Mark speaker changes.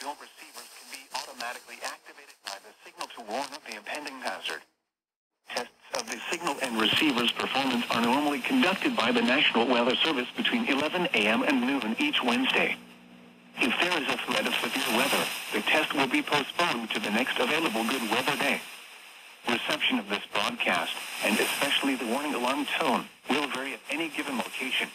Speaker 1: built receivers can be automatically activated by the signal to warn of the impending hazard. Tests of the signal and receiver's performance are normally conducted by the National Weather Service between 11 a.m. and noon each Wednesday. If there is a threat of severe weather, the test will be postponed to the next available good weather day. Reception of this broadcast, and especially the warning alarm tone, will vary at any given location.